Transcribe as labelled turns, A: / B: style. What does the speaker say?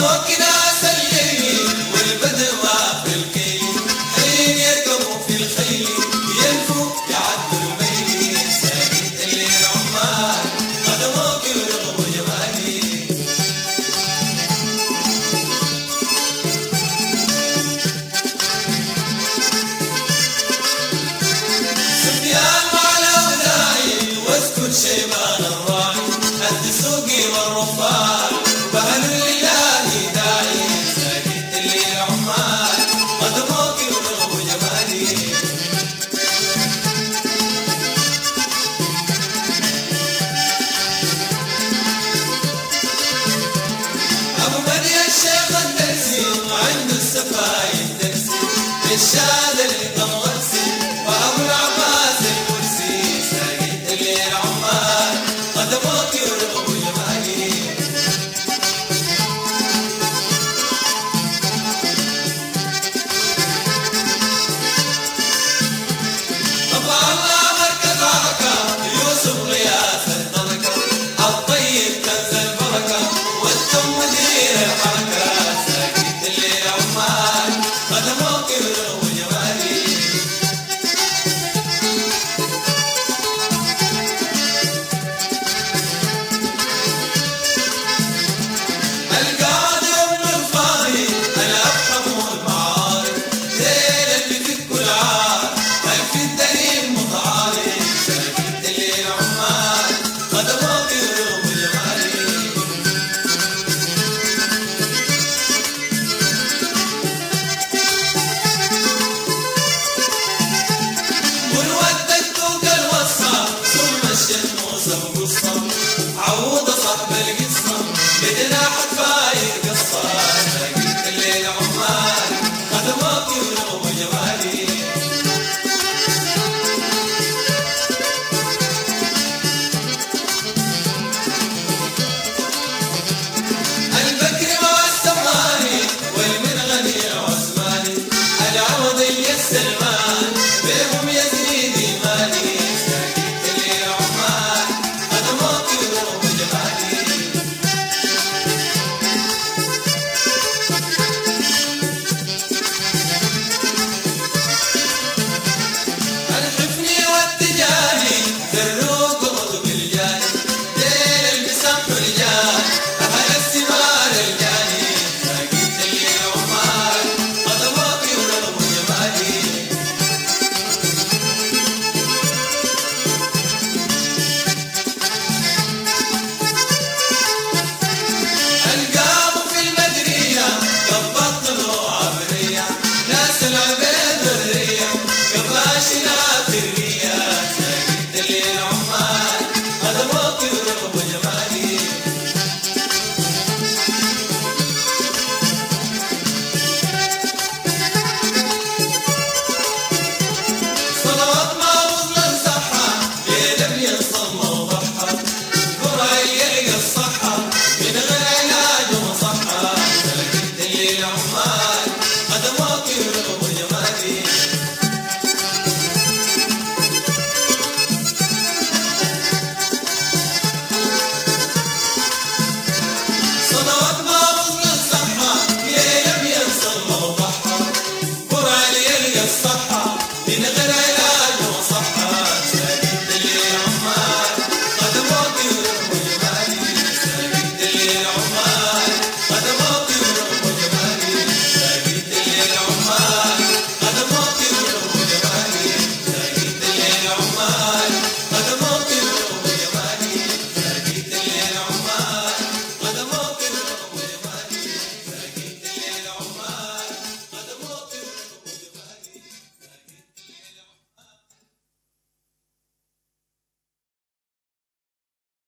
A: look it up. shine.